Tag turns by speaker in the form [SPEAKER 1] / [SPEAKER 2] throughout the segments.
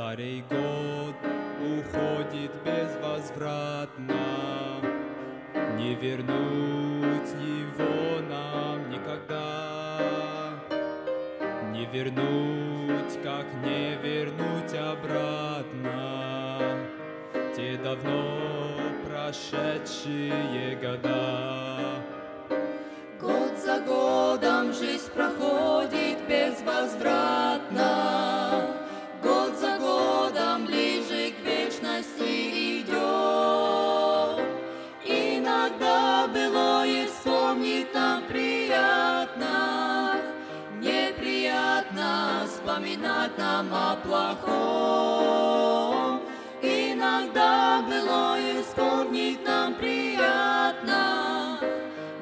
[SPEAKER 1] Старый год уходит безвозвратно, Не вернуть его нам никогда. Не вернуть, как не вернуть обратно Те давно прошедшие года.
[SPEAKER 2] Год за годом жизнь проходит безвозвратно. Вспоминать нам о плохом. Иногда было и вспомнить нам приятно,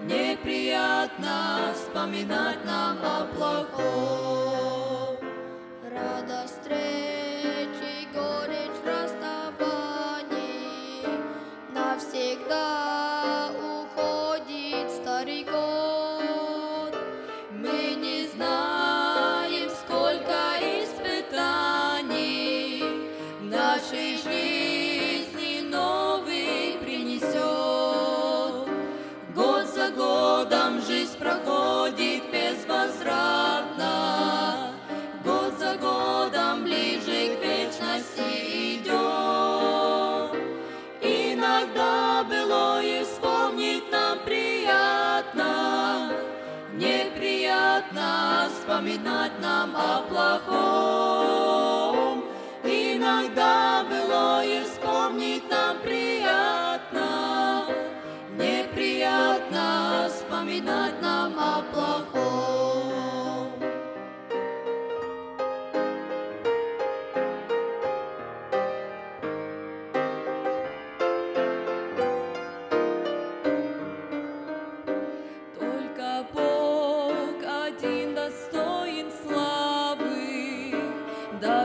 [SPEAKER 2] неприятно вспоминать нам о плохом.
[SPEAKER 3] Радость встречи, горечь расставаний, навсегда
[SPEAKER 2] нашей жизни новый принесет. Год за годом жизнь проходит безвозвратно. Год за годом ближе к вечности идет. Иногда было и вспомнить нам приятно, неприятно вспоминать нам о плохом. Иногда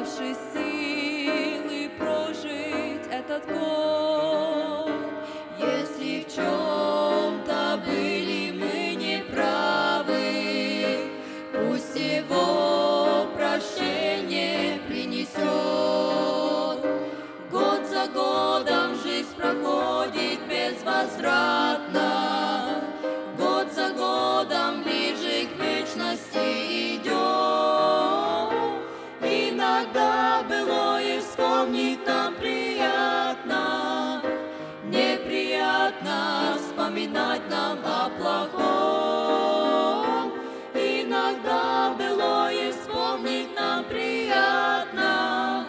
[SPEAKER 2] давший силы прожить этот год. Если в чем-то были мы неправы, пусть его прощение принесет. Год за годом жизнь проходит безвозвратно. Год за годом ближе к вечности Иногда было и вспомнить нам приятно, неприятно вспоминать нам о плохом. Иногда было и вспомнить нам приятно,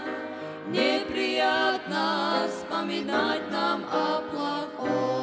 [SPEAKER 2] неприятно вспоминать нам о плохом.